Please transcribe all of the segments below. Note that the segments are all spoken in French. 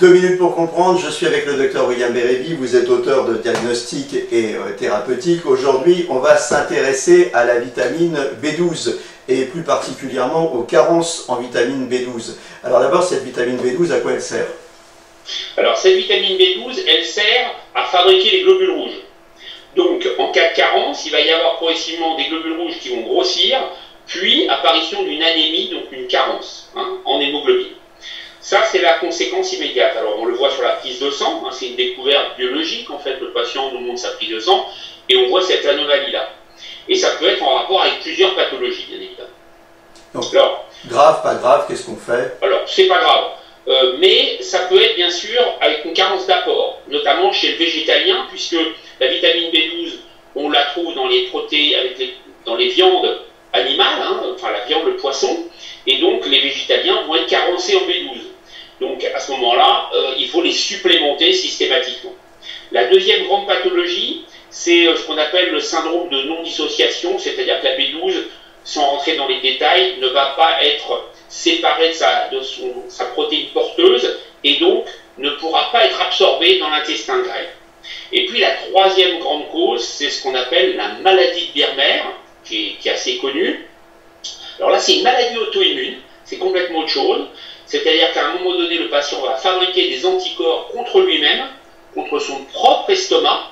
Deux minutes pour comprendre, je suis avec le docteur William Bérévi, vous êtes auteur de diagnostic et euh, thérapeutique. Aujourd'hui, on va s'intéresser à la vitamine B12 et plus particulièrement aux carences en vitamine B12. Alors d'abord, cette vitamine B12, à quoi elle sert? Alors cette vitamine B12, elle sert à fabriquer les globules rouges. Donc en cas de carence, il va y avoir progressivement des globules rouges qui vont grossir, puis apparition d'une anémie, donc une carence hein, en hémoglobine. Ça, c'est la conséquence immédiate. Alors, on le voit sur la prise de sang, hein, c'est une découverte biologique, en fait, le patient nous montre sa prise de sang, et on voit cette anomalie-là. Et ça peut être en rapport avec plusieurs pathologies, bien évidemment. Donc, alors, grave, pas grave, qu'est-ce qu'on fait? Alors, c'est pas grave. Euh, mais ça peut être bien sûr avec une carence d'apport, notamment chez le végétalien, puisque la vitamine B12, on la trouve dans les protéines, avec dans les viandes animales, hein, enfin la viande, le poisson, et donc les végétaliens vont être carencés en B12. Donc à ce moment-là, euh, il faut les supplémenter systématiquement. La deuxième grande pathologie, c'est euh, ce qu'on appelle le syndrome de non-dissociation, c'est-à-dire que la B12, sans rentrer dans les détails, ne va pas être séparée de sa, protéine porteuse et donc ne pourra pas être absorbée dans l'intestin grêle. Et puis la troisième grande cause, c'est ce qu'on appelle la maladie de Birmer, qui est, assez connue. Alors là, c'est une maladie auto-immune, c'est complètement autre chose. C'est-à-dire qu'à un moment donné, le patient va fabriquer des anticorps contre lui-même, contre son propre estomac,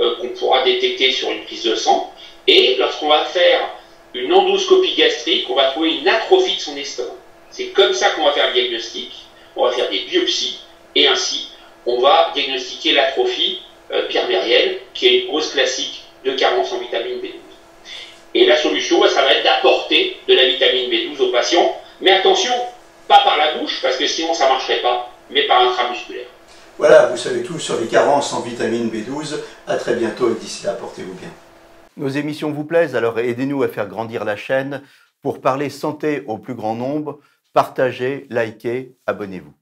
euh, qu'on pourra détecter sur une prise de sang. Et lorsqu'on va faire une endoscopie gastrique, on va trouver une atrophie de son estomac. C'est comme ça qu'on va faire le diagnostic. On va faire des biopsies et ainsi, on va diagnostiquer l'atrophie euh, qui est une cause classique de carence en vitamine B12. Et la solution, ça va être d'apporter de la vitamine B12 aux patients. Mais attention, pas par la bouche, parce que sinon ça ne marcherait pas, mais par intramusculaire. Voilà, vous savez tout sur les carences en vitamine B12. À très bientôt et d'ici là, portez-vous bien. Nos émissions vous plaisent, alors aidez-nous à faire grandir la chaîne pour parler santé au plus grand nombre. Partagez, likez, abonnez-vous.